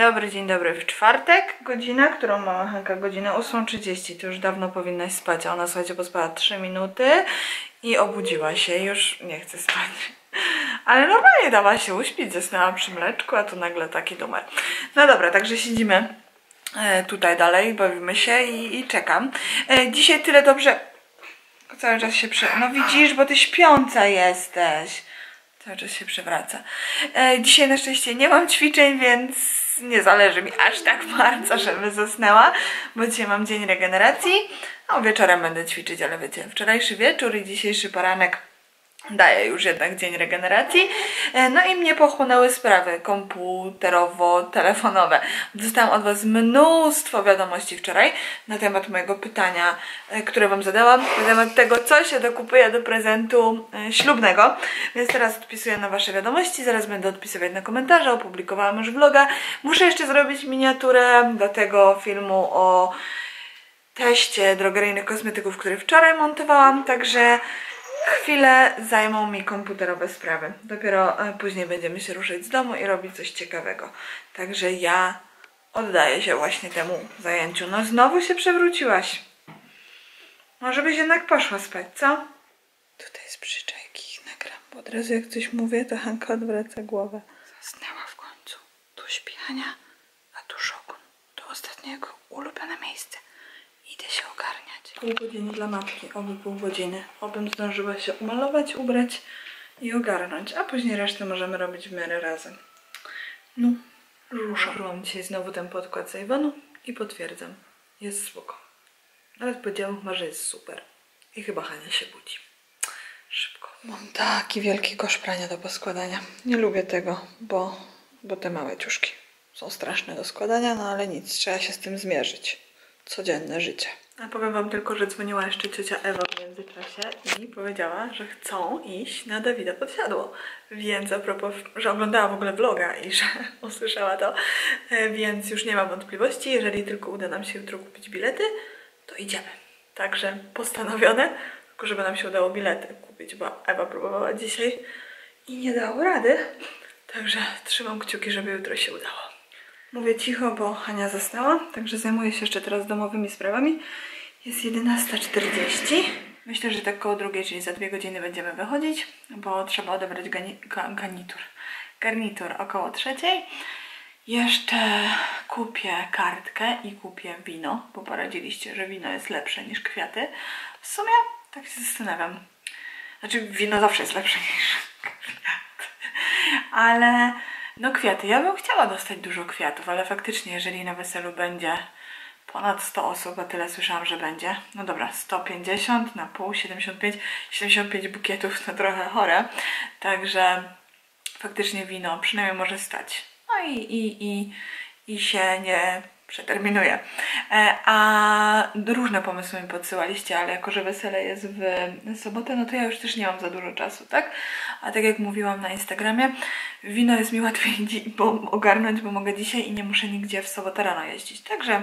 dobry, dzień dobry. W czwartek godzina, którą mamy Hanka, godzina 8.30. To już dawno powinnaś spać, a ona słuchajcie, pospała 3 minuty i obudziła się. Już nie chce spać. Ale normalnie dała się uśpić, zasnęła przy mleczku, a tu nagle taki numer. No dobra, także siedzimy e, tutaj dalej, bawimy się i, i czekam. E, dzisiaj tyle dobrze... Cały czas się prze... No widzisz, bo ty śpiąca jesteś. Cały czas się przewraca. E, dzisiaj na szczęście nie mam ćwiczeń, więc nie zależy mi aż tak bardzo, żeby zasnęła, bo dzisiaj mam dzień regeneracji. No wieczorem będę ćwiczyć, ale wiecie, wczorajszy wieczór i dzisiejszy poranek daje już jednak dzień regeneracji. E, No i mnie pochłonęły sprawy komputerowo-telefonowe. Dostałam od Was mnóstwo wiadomości wczoraj na temat mojego pytania, e, które Wam zadałam, na temat tego, co się dokupuje do prezentu e, ślubnego. Więc teraz odpisuję na Wasze wiadomości, zaraz będę odpisywać na komentarze, opublikowałam już vloga. Muszę jeszcze zrobić miniaturę do tego filmu o teście drogeryjnych kosmetyków, który wczoraj montowałam, także chwilę zajmą mi komputerowe sprawy. Dopiero e, później będziemy się ruszyć z domu i robić coś ciekawego. Także ja oddaję się właśnie temu zajęciu. No znowu się przewróciłaś. Może byś jednak poszła spać, co? Tutaj z przyczajki nagram, bo od razu jak coś mówię, to Hanka odwraca głowę. Zasnęła w końcu. Tu śpi Hania, a tu Szokun. To ostatniego ulubione miejsce. Idę się ogarniać. Pół godziny dla matki, oby pół godziny. Obym zdążyła się umalować, ubrać i ogarnąć, a później resztę możemy robić w miarę razem. No, ruszam. Użyłam dzisiaj znowu ten podkład z Avonu i potwierdzam. Jest spoko. Nawet powiedziałam, że jest super. I chyba Hania się budzi. Szybko. Mam taki wielki kosz prania do poskładania. Nie lubię tego, bo, bo te małe ciuszki są straszne do składania, no ale nic, trzeba się z tym zmierzyć. Codzienne życie. A powiem Wam tylko, że dzwoniła jeszcze ciocia Ewa w międzyczasie i powiedziała, że chcą iść na Dawida Podsiadło. Więc a propos, że oglądała w ogóle vloga i że usłyszała to, e, więc już nie mam wątpliwości. Jeżeli tylko uda nam się jutro kupić bilety, to idziemy. Także postanowione, tylko żeby nam się udało bilety kupić, bo Ewa próbowała dzisiaj i nie dało rady. Także trzymam kciuki, żeby jutro się udało. Mówię cicho, bo Hania zasnęła, także zajmuję się jeszcze teraz domowymi sprawami. Jest 11.40. Myślę, że tak koło drugiej, czyli za dwie godziny będziemy wychodzić, bo trzeba odebrać garnitur. Garnitur około trzeciej. Jeszcze kupię kartkę i kupię wino, bo poradziliście, że wino jest lepsze niż kwiaty. W sumie tak się zastanawiam. Znaczy wino zawsze jest lepsze niż kwiaty. Ale no kwiaty. Ja bym chciała dostać dużo kwiatów, ale faktycznie jeżeli na weselu będzie ponad 100 osób, a tyle słyszałam, że będzie. No dobra, 150 na pół, 75, 75 bukietów to trochę chore. Także faktycznie wino przynajmniej może stać. No i, i, i, i się nie przeterminuje. E, A różne pomysły mi podsyłaliście, ale jako, że wesele jest w sobotę, no to ja już też nie mam za dużo czasu, tak? A tak jak mówiłam na Instagramie, wino jest mi łatwiej ogarnąć, bo mogę dzisiaj i nie muszę nigdzie w sobotę rano jeździć. Także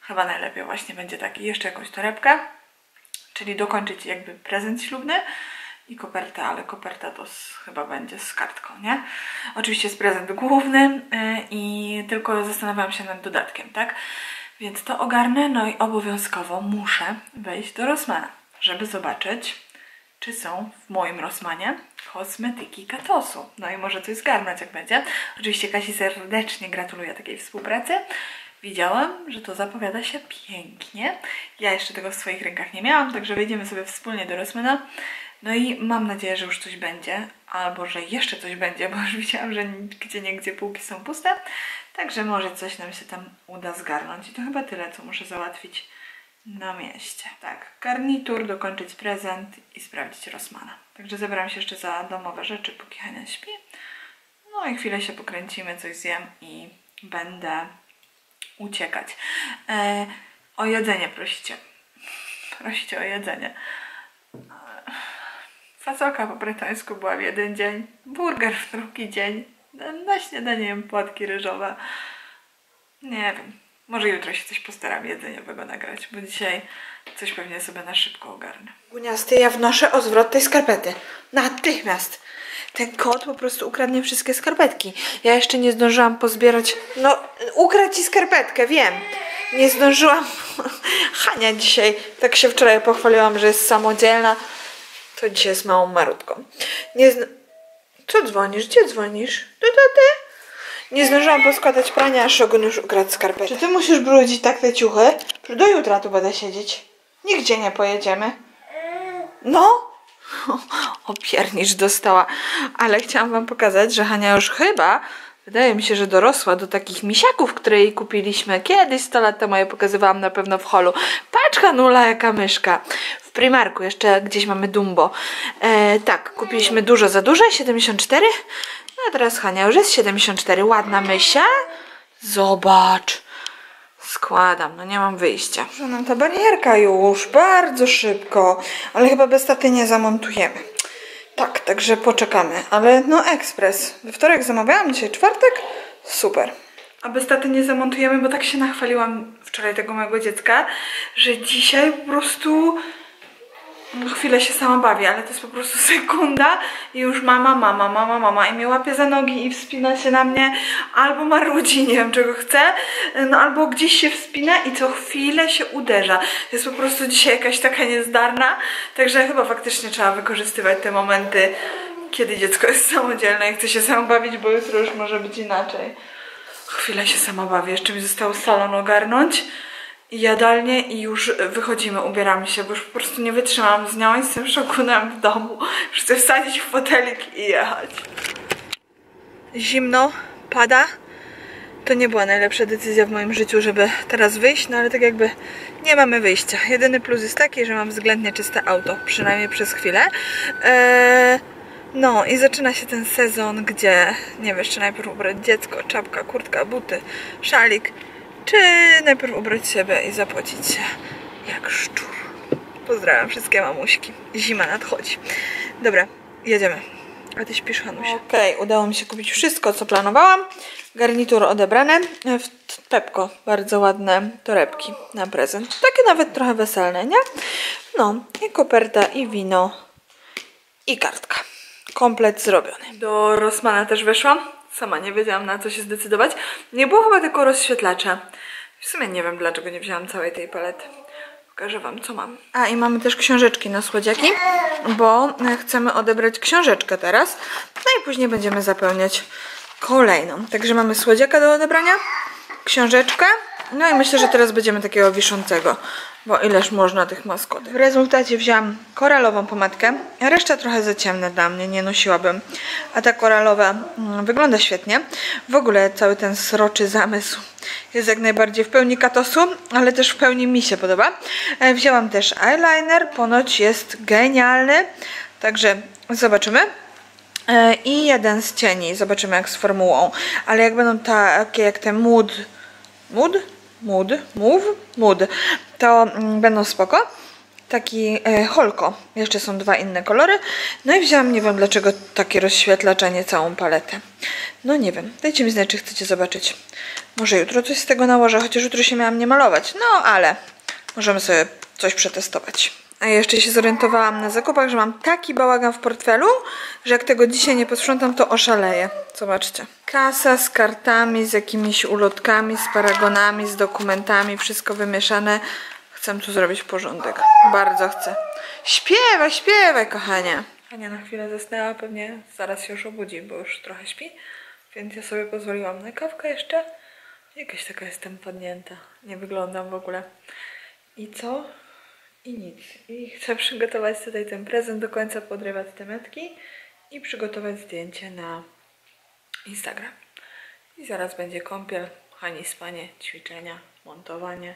chyba najlepiej właśnie będzie taki. Jeszcze jakąś torebkę, czyli dokończyć jakby prezent ślubny i kopertę, ale koperta to z, chyba będzie z kartką, nie? Oczywiście jest prezent główny yy, i tylko zastanawiałam się nad dodatkiem, tak? Więc to ogarnę, no i obowiązkowo muszę wejść do Rossmana, żeby zobaczyć, czy są w moim Rossmanie kosmetyki Katosu. No i może coś zgarnąć, jak będzie. Oczywiście Kasi serdecznie gratuluję takiej współpracy. Widziałam, że to zapowiada się pięknie. Ja jeszcze tego w swoich rękach nie miałam, także wejdziemy sobie wspólnie do Rossmana. No i mam nadzieję, że już coś będzie, albo że jeszcze coś będzie, bo już widziałam, że gdzie niegdzie półki są puste. Także może coś nam się tam uda zgarnąć. I to chyba tyle, co muszę załatwić na mieście. Tak, garnitur, dokończyć prezent i sprawdzić Rossmana. Także zabieram się jeszcze za domowe rzeczy, póki Hania śpi. No i chwilę się pokręcimy, coś zjem i będę uciekać. E, o jedzenie prosicie. Prosicie o jedzenie. Fasolka po brytańsku była w jeden dzień, burger w drugi dzień, na śniadanie jem płatki ryżowe. Nie wiem, może jutro się coś postaram jedzeniowego nagrać, bo dzisiaj coś pewnie sobie na szybko ogarnę. Guniasty, ja wnoszę o zwrot tej skarpety. Natychmiast. ten kot po prostu ukradnie wszystkie skarpetki. Ja jeszcze nie zdążyłam pozbierać. No, ukradł ci skarpetkę, wiem. Nie zdążyłam. Hania dzisiaj, tak się wczoraj pochwaliłam, że jest samodzielna. To dzisiaj jest małą marutką. Nie zna... Co dzwonisz? Gdzie dzwonisz? To to ty? Nie zdążyłam poskładać prania, a Shogun już ukradł skarpetę. Czy ty musisz brudzić tak te ciuchy? Do jutra tu będę siedzieć. Nigdzie nie pojedziemy. No? Opiernicz dostała. Ale chciałam wam pokazać, że Hania już chyba, wydaje mi się, że dorosła do takich misiaków, które jej kupiliśmy kiedyś 100 lat temu. Pokazywałam na pewno w holu. Patrz Hanula, jaka myszka. W Primarku jeszcze gdzieś mamy Dumbo. E, tak, kupiliśmy dużo za duże, 74. No a teraz Hania już jest 74. Ładna mysia. Zobacz. Składam, no nie mam wyjścia. Że nam ta barierka już, bardzo szybko, ale chyba bez taty nie zamontujemy. Tak, także poczekamy, ale no ekspres. We wtorek zamawiałam, dzisiaj czwartek, super. A bez taty nie zamontujemy, bo tak się nachwaliłam wczoraj tego mojego dziecka, że dzisiaj po prostu no, chwilę się sama bawię, ale to jest po prostu sekunda i już mama, mama, mama, mama i mnie łapie za nogi i wspina się na mnie, albo marudzi, nie wiem czego chce, no albo gdzieś się wspina i co chwilę się uderza. Jest po prostu dzisiaj jakaś taka niezdarna, także chyba faktycznie trzeba wykorzystywać te momenty, kiedy dziecko jest samodzielne i chce się samo bawić, bo jutro już może być inaczej. Chwilę się sama bawię, jeszcze mi został salon ogarnąć i jadalnię i już wychodzimy, ubieramy się, bo już po prostu nie wytrzymałam z nią i tym szokunem w domu. Już chcę wsadzić w fotelik i jechać. Zimno, pada. To nie była najlepsza decyzja w moim życiu, żeby teraz wyjść, no ale tak jakby nie mamy wyjścia. Jedyny plus jest taki, że mam względnie czyste auto, przynajmniej przez chwilę. Eee, no i zaczyna się ten sezon, gdzie nie wiesz, czy najpierw ubrać dziecko, czapka, kurtka, buty, szalik, czy najpierw ubrać siebie i zapocić się jak szczur. Pozdrawiam wszystkie mamuśki. Zima nadchodzi. Dobra, jedziemy. A ty śpisz, Hanusia. Okej, okay, udało mi się kupić wszystko, co planowałam. Garnitur odebrane. W Pepko bardzo ładne torebki na prezent. Takie nawet trochę weselne, nie? No, i koperta, i wino, i kartka. Komplet zrobiony. Do Rossmana też weszłam sama nie wiedziałam na co się zdecydować. Nie było chyba tylko rozświetlacza. W sumie nie wiem dlaczego nie wzięłam całej tej palety. Pokażę wam co mam. A i mamy też książeczki na słodziaki, bo chcemy odebrać książeczkę teraz. No i później będziemy zapełniać kolejną. Także mamy słodziaka do odebrania, książeczkę. No i myślę, że teraz będziemy takiego wiszącego. Bo ileż można tych maskotek. W rezultacie wziąłam koralową pomadkę. Reszta trochę za ciemne dla mnie, nie nosiłabym. A ta koralowa mm, wygląda świetnie. W ogóle cały ten sroczy zamysł jest jak najbardziej w pełni katosu, ale też w pełni mi się podoba. E, wzięłam też eyeliner, ponoć jest genialny. Także zobaczymy. E, I jeden z cieni, zobaczymy jak z formułą. Ale jak będą takie jak te mood... Mood? Mood? Move? Mood to mm, będą spoko. Taki e, holko. Jeszcze są dwa inne kolory. No i wzięłam, nie wiem dlaczego, takie rozświetlacz, a nie całą paletę. No nie wiem. Dajcie mi znać, czy chcecie zobaczyć. Może jutro coś z tego nałożę, chociaż jutro się miałam nie malować. No ale możemy sobie coś przetestować. A jeszcze się zorientowałam na zakupach, że mam taki bałagan w portfelu, że jak tego dzisiaj nie posprzątam, to oszaleję. Zobaczcie. Kasa z kartami, z jakimiś ulotkami, z paragonami, z dokumentami, wszystko wymieszane. Chcę tu zrobić porządek. Bardzo chcę. Śpiewaj, śpiewaj, kochanie. Ania na chwilę zasnęła, pewnie zaraz się już obudzi, bo już trochę śpi. Więc ja sobie pozwoliłam na kawkę jeszcze. Jakaś taka jestem padnięta. Nie wyglądam w ogóle. I co? I nic. I chcę przygotować tutaj ten prezent do końca, podrywać te metki i przygotować zdjęcie na Instagram. I zaraz będzie kąpiel, Hani spanie, ćwiczenia, montowanie,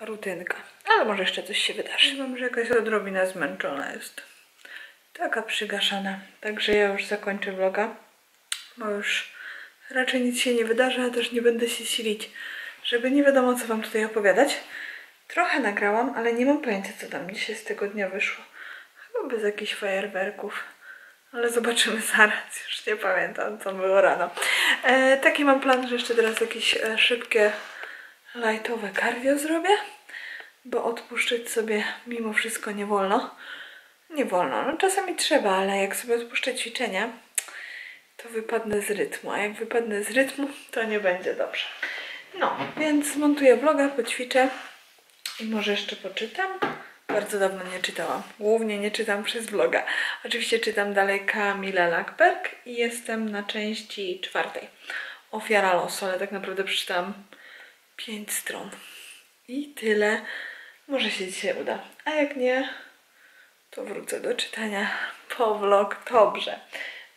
rutynka. Ale może jeszcze coś się wydarzy. Mam, że jakaś odrobina zmęczona jest. Taka przygaszana. Także ja już zakończę vloga, bo już raczej nic się nie wydarzy, a też nie będę się silić, żeby nie wiadomo co wam tutaj opowiadać. Trochę nagrałam, ale nie mam pojęcia co tam dzisiaj z tego dnia wyszło. Chyba bez jakichś fajerwerków. Ale zobaczymy zaraz, już nie pamiętam co było rano. E, taki mam plan, że jeszcze teraz jakieś e, szybkie, lightowe cardio zrobię. Bo odpuszczać sobie mimo wszystko nie wolno. Nie wolno. No czasami trzeba, ale jak sobie odpuszczę ćwiczenia, to wypadnę z rytmu. A jak wypadnę z rytmu, to nie będzie dobrze. No, więc zmontuję vloga, poćwiczę i może jeszcze poczytam. Bardzo dawno nie czytałam. Głównie nie czytam przez vloga. Oczywiście czytam dalej Kamila Lackberg i jestem na części czwartej. Ofiara losu, ale tak naprawdę przeczytałam 5 stron. I tyle. Może się dzisiaj uda. A jak nie, to wrócę do czytania po vlog. Dobrze.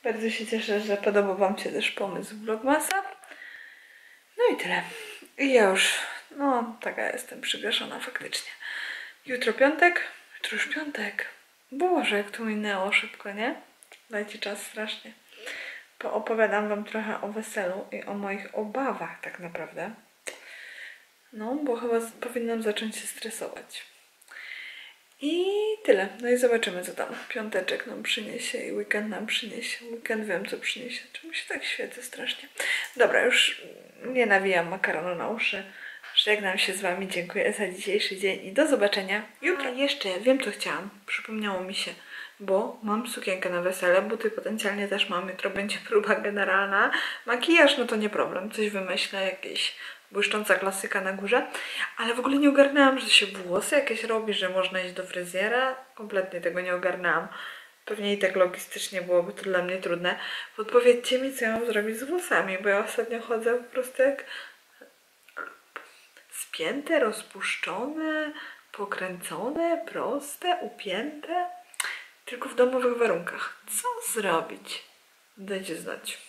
Bardzo się cieszę, że podobał Wam się też pomysł vlogmasa. No i tyle. I ja już, no taka jestem przygaszona faktycznie. Jutro piątek, jutro już piątek. Boże, jak to minęło szybko, nie? Dajcie czas strasznie. Poopowiadam Wam trochę o weselu i o moich obawach tak naprawdę. No, bo chyba powinnam zacząć się stresować. I tyle. No i zobaczymy, co tam piąteczek nam przyniesie i weekend nam przyniesie. Weekend wiem, co przyniesie. Czemu się tak świecę strasznie? Dobra, już nie nawijam makaronu na uszy. Żegnam się z Wami, dziękuję za dzisiejszy dzień i do zobaczenia jutro. A jeszcze wiem, co chciałam. Przypomniało mi się, bo mam sukienkę na wesele, buty potencjalnie też mam. Jutro będzie próba generalna. Makijaż, no to nie problem. Coś wymyślę, jakieś błyszcząca klasyka na górze. Ale w ogóle nie ogarnęłam, że się włosy jakieś robi, że można iść do fryzjera. Kompletnie tego nie ogarnęłam. Pewnie i tak logistycznie byłoby to dla mnie trudne. Podpowiedzcie mi, co ja mam zrobić z włosami, bo ja ostatnio chodzę po prostu jak spięte, rozpuszczone, pokręcone, proste, upięte. Tylko w domowych warunkach. Co zrobić? Dajcie znać.